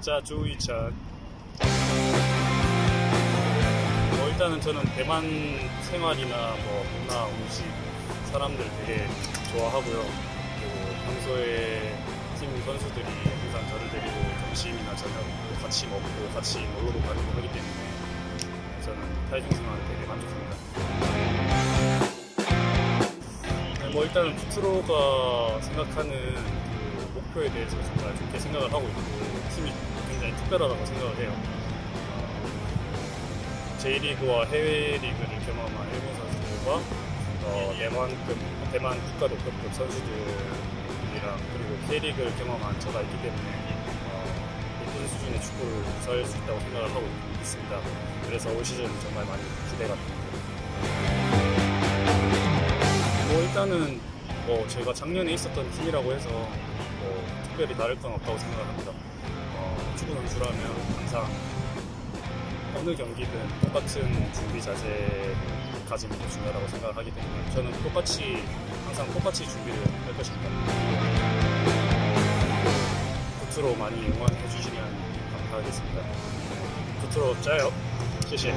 조이찬. 뭐 일단은 저는 대만 생활이나 뭐 문화, 음식, 사람들 되게 좋아하고요. 그리고 평소에 팀 선수들이 항상 저를 데리고 점심이나 저녁 같이 먹고 같이 놀러도 가고 하기 때문에 저는 타이중 생활 되게 만족합니다. 네, 뭐 일단은 푸트로가 생각하는 그 목표에 대해서 정말 좋게 생각을 하고 있고 팀이 특별하다고 생각을 해요. 어, J리그와 해외 리그를 경험한 일본 선수들과 어, 대만급 대만 국가대표급 선수들이랑 그리고 K리그를 경험한 저가 있기 때문에 어, 높은 수준의 축구를 구사할 수 있다고 생각을 하고 있습니다. 그래서 올 시즌 정말 많이 기대가 됩니다. 뭐 일단은 뭐 제가 작년에 있었던 팀이라고 해서 뭐 특별히 다를 건 없다고 생각을 합니다. 선수라면 항상 어느 경기든 똑같은 준비 자세 가지는 게 중요하다고 생각하기 때문에 저는 똑같이 항상 똑같이 준비를 할 것입니다. 굿으로 많이 응원해 주시면 감사하겠습니다. 굿으로 짜요. 谢谢。